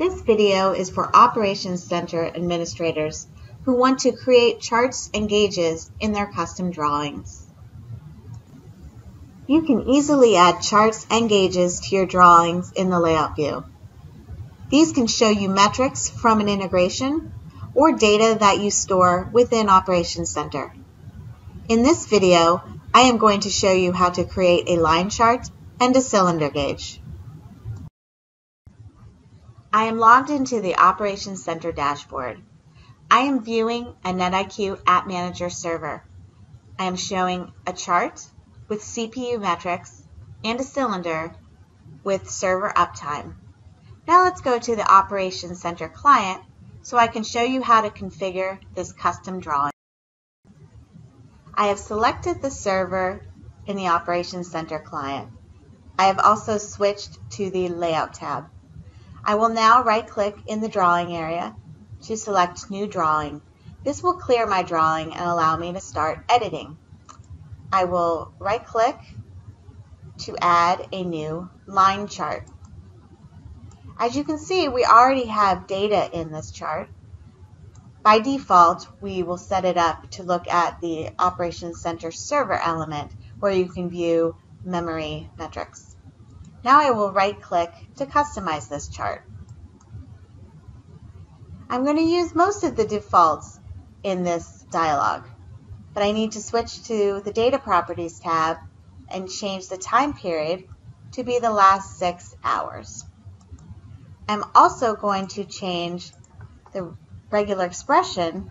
This video is for Operations Center administrators who want to create charts and gauges in their custom drawings. You can easily add charts and gauges to your drawings in the layout view. These can show you metrics from an integration or data that you store within Operations Center. In this video, I am going to show you how to create a line chart and a cylinder gauge. I am logged into the Operations Center dashboard. I am viewing a NetIQ App Manager server. I am showing a chart with CPU metrics and a cylinder with server uptime. Now let's go to the Operations Center client so I can show you how to configure this custom drawing. I have selected the server in the Operations Center client. I have also switched to the Layout tab. I will now right-click in the drawing area to select New Drawing. This will clear my drawing and allow me to start editing. I will right-click to add a new line chart. As you can see, we already have data in this chart. By default, we will set it up to look at the Operations Center server element where you can view memory metrics. Now I will right click to customize this chart. I'm going to use most of the defaults in this dialog, but I need to switch to the Data Properties tab and change the time period to be the last six hours. I'm also going to change the regular expression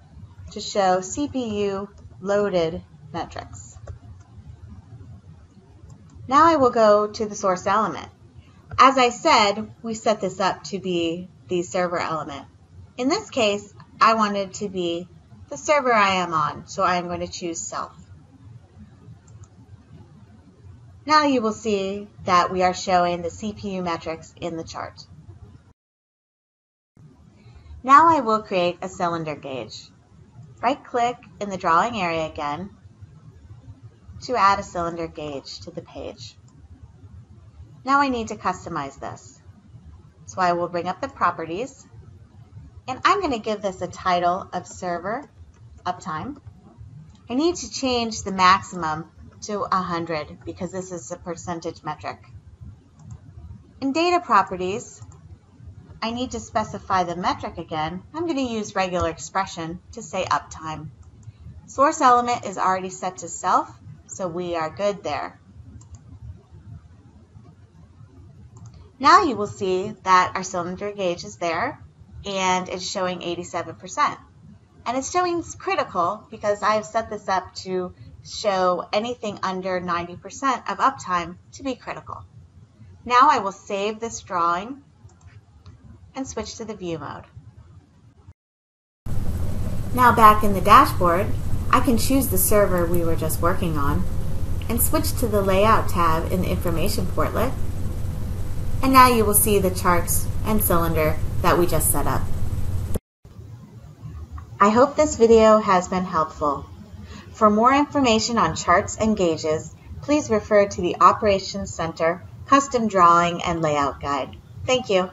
to show CPU loaded metrics. Now I will go to the source element. As I said, we set this up to be the server element. In this case, I wanted to be the server I am on, so I'm going to choose self. Now you will see that we are showing the CPU metrics in the chart. Now I will create a cylinder gauge. Right click in the drawing area again to add a cylinder gauge to the page. Now I need to customize this. So I will bring up the properties and I'm going to give this a title of server uptime. I need to change the maximum to 100 because this is a percentage metric. In data properties, I need to specify the metric again, I'm going to use regular expression to say uptime. Source element is already set to self, so we are good there. Now you will see that our cylinder gauge is there and it's showing 87%. And it's showing critical because I have set this up to show anything under 90% of uptime to be critical. Now I will save this drawing and switch to the view mode. Now back in the dashboard, I can choose the server we were just working on and switch to the Layout tab in the Information portlet. And now you will see the charts and cylinder that we just set up. I hope this video has been helpful. For more information on charts and gauges, please refer to the Operations Center Custom Drawing and Layout Guide. Thank you.